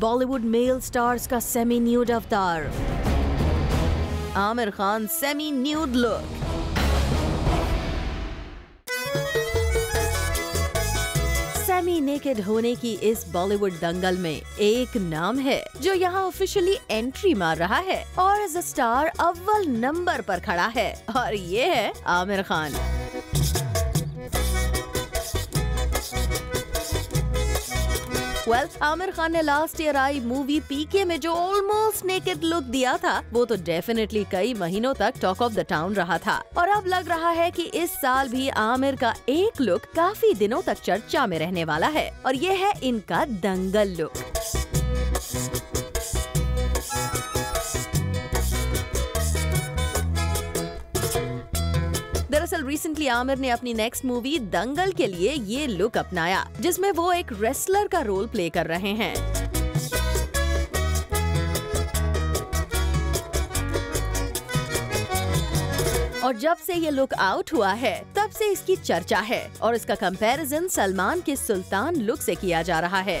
Bollywood male stars का semi nude अवतार Aamir Khan semi nude look semi naked होने की इस बॉलीवुड दंगल में एक नाम है, जो यहाँ ऑफिशियली एंट्री मार रहा है और एज अ स्टार अव्वल नंबर पर खड़ा है। और ये है आमिर खान। Well, आमिर खान ने लास्ट ईयर आई मूवी पीके में जो ऑलमोस्ट नेकेड लुक दिया था वो तो डेफिनेटली कई महीनों तक टॉक ऑफ़ द टाउन रहा था। और अब लग रहा है कि इस साल भी आमिर का एक लुक काफ़ी दिनों तक चर्चा में रहने वाला है और ये है इनका दंगल लुक दरअसल रिसेंटली आमिर ने अपनी नेक्स्ट मूवी दंगल के लिए ये लुक अपनाया, जिसमें वो एक रेसलर का रोल प्ले कर रहे हैं। और जब से ये लुक आउट हुआ है, तब से इसकी चर्चा है और इसका कंपैरिजन सलमान के सुल्तान लुक से किया जा रहा है।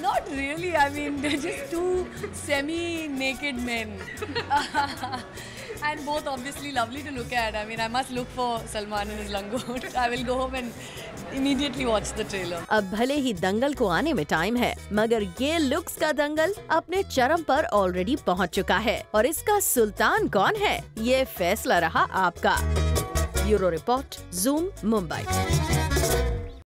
not really. I mean, they're just two semi-naked men, and both obviously lovely to look at. I mean, I must look for Salman and his langot. I will go home and immediately watch the trailer. अब भले ही दंगल को आने में time है मगर ये looks का दंगल अपने चरम पर ऑलरेडी पहुँच चुका है और इसका सुल्तान कौन है ये फैसला रहा आपका ब्यूरो रिपोर्ट जूम मुंबई